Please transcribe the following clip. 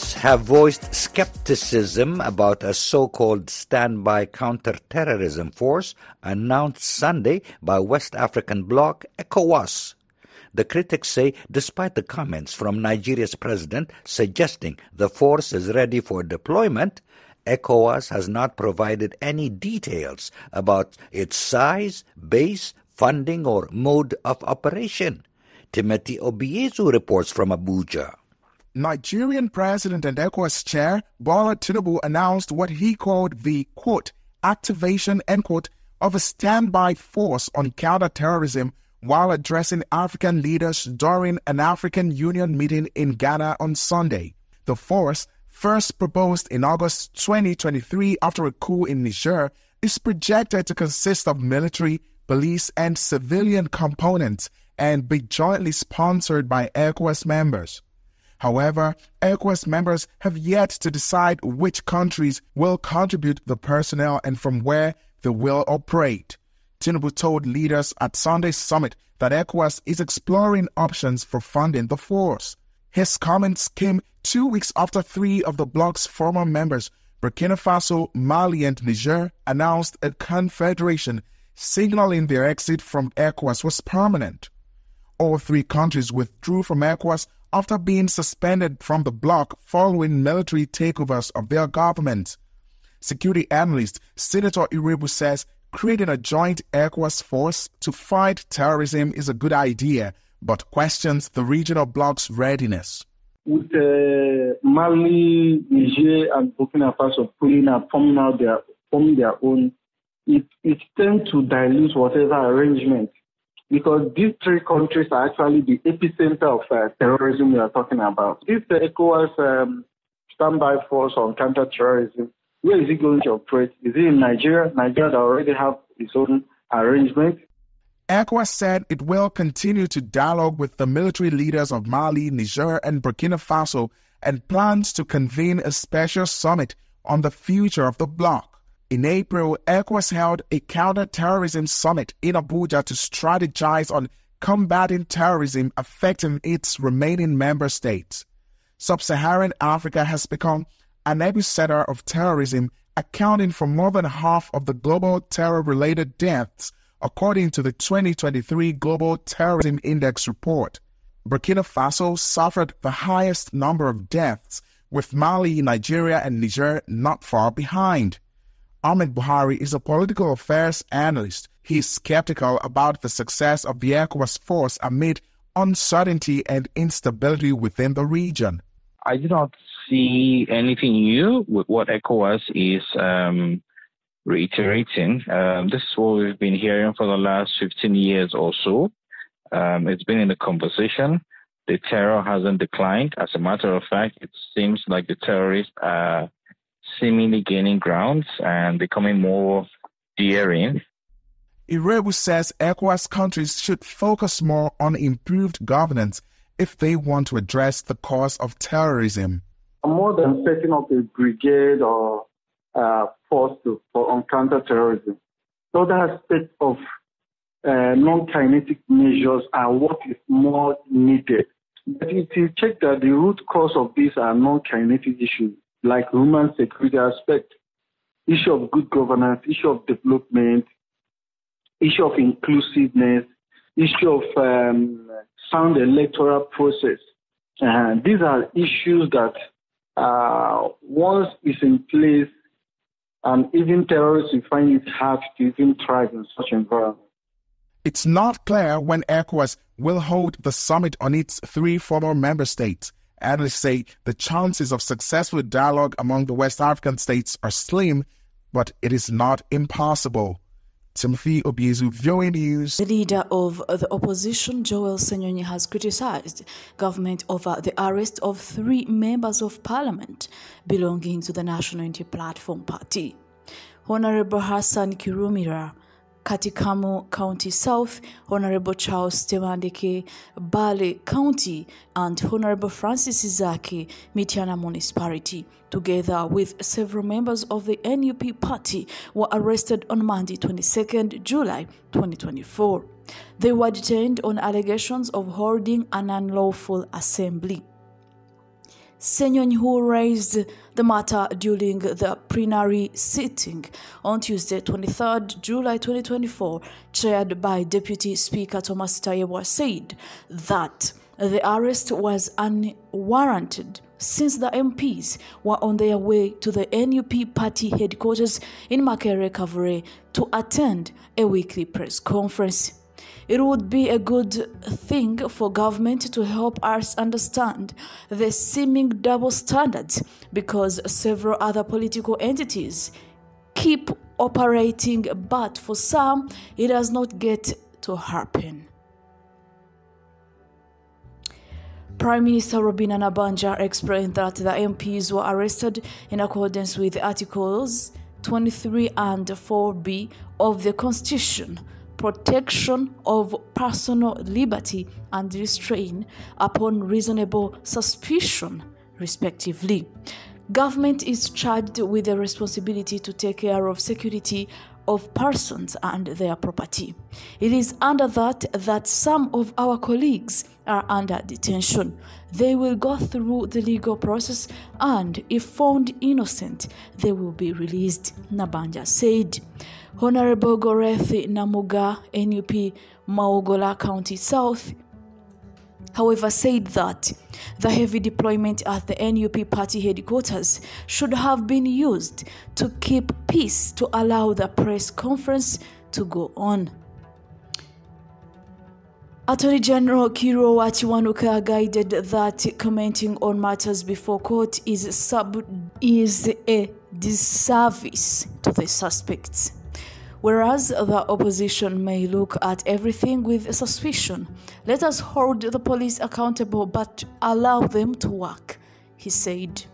Have voiced skepticism about a so-called standby counter-terrorism force announced Sunday by West African bloc ECOWAS. The critics say despite the comments from Nigeria's president suggesting the force is ready for deployment, ECOWAS has not provided any details about its size, base, funding, or mode of operation. Timothy Obiezu reports from Abuja. Nigerian President and ECOWAS Chair Bola Tinubu announced what he called the quote activation end quote of a standby force on counterterrorism while addressing African leaders during an African Union meeting in Ghana on Sunday. The force, first proposed in August 2023 after a coup in Niger, is projected to consist of military, police, and civilian components and be jointly sponsored by ECOWAS members. However, ECOWAS members have yet to decide which countries will contribute the personnel and from where they will operate. Tinubu told leaders at Sunday's summit that ECOWAS is exploring options for funding the force. His comments came two weeks after three of the bloc's former members, Burkina Faso, Mali, and Niger, announced a confederation signaling their exit from ECOWAS was permanent. All three countries withdrew from ECOWAS after being suspended from the bloc following military takeovers of their government. Security analyst Senator Iroegbu says creating a joint ECOWAS force to fight terrorism is a good idea, but questions the regional bloc's readiness. With uh, Mali, Niger, and Burkina Faso pulling up, forming out their, forming their own, it, it tends to dilute whatever arrangement because these three countries are actually the epicenter of uh, terrorism we are talking about. This uh, ECOWAS um, standby force on counterterrorism, where is it going to operate? Is it in Nigeria? Nigeria already have its own arrangement. ECOWAS said it will continue to dialogue with the military leaders of Mali, Niger, and Burkina Faso and plans to convene a special summit on the future of the bloc. In April, ECOWAS held a counter-terrorism summit in Abuja to strategize on combating terrorism affecting its remaining member states. Sub-Saharan Africa has become an epicenter of terrorism, accounting for more than half of the global terror-related deaths, according to the 2023 Global Terrorism Index report. Burkina Faso suffered the highest number of deaths, with Mali, Nigeria, and Niger not far behind. Ahmed Buhari is a political affairs analyst. He is skeptical about the success of the ECOWAS force amid uncertainty and instability within the region. I do not see anything new with what ECOWAS is um, reiterating. Um, this is what we've been hearing for the last 15 years or so. Um, it's been in the conversation. The terror hasn't declined. As a matter of fact, it seems like the terrorists are seemingly gaining grounds and becoming more daring. Iroegbu says ECOWAS countries should focus more on improved governance if they want to address the cause of terrorism. More than setting up a brigade or uh, force to, for on counterterrorism, the other aspect of uh, non-kinetic measures are what is more needed. But it is checked that the root cause of these are non-kinetic issues like human security aspect, issue of good governance, issue of development, issue of inclusiveness, issue of um, sound electoral process. Uh, these are issues that uh, once is in place, and even terrorists will find it hard to even thrive in such environment. It's not clear when ECOWAS will hold the summit on its three former member states. Analysts say the chances of successful dialogue among the West African states are slim, but it is not impossible. Timothy Obiezu, VOA News. The leader of the opposition, Joel Ssenyonyi, has criticized government over the arrest of three members of parliament belonging to the National Unity Platform Party. Honorable Hassan Kirumira Katikamo County South, Honorable Charles Tebandeke, Bbaale County, and Honorable Francis Zaake, Mityana Municipality, together with several members of the NUP party, were arrested on Monday, 22nd July 2024. They were detained on allegations of holding an unlawful assembly. Ssenyonyi, who raised the matter during the plenary sitting on Tuesday, 23rd July 2024, chaired by Deputy Speaker Thomas Tayebwa, said that the arrest was unwarranted since the MPs were on their way to the NUP party headquarters in Makerere Kavule to attend a weekly press conference. It would be a good thing for government to help us understand the seeming double standards because several other political entities keep operating, but for some, it does not get to happen. Prime Minister Robinah Nabbanja explained that the MPs were arrested in accordance with Articles 23 and 4b of the Constitution, protection of personal liberty and restraint upon reasonable suspicion, respectively. Government is charged with the responsibility to take care of security of persons and their property. It is under that that some of our colleagues are under detention. They will go through the legal process and if found innocent, they will be released, Nabbanja said. Honorable Gorethi Namugga, NUP, Mawogola County South, however, said that the heavy deployment at the NUP party headquarters should have been used to keep peace to allow the press conference to go on. Attorney General Kiryowa Kiwanuka guided that commenting on matters before court is sub is a disservice to the suspects. Whereas the opposition may look at everything with suspicion, let us hold the police accountable but allow them to work, he said.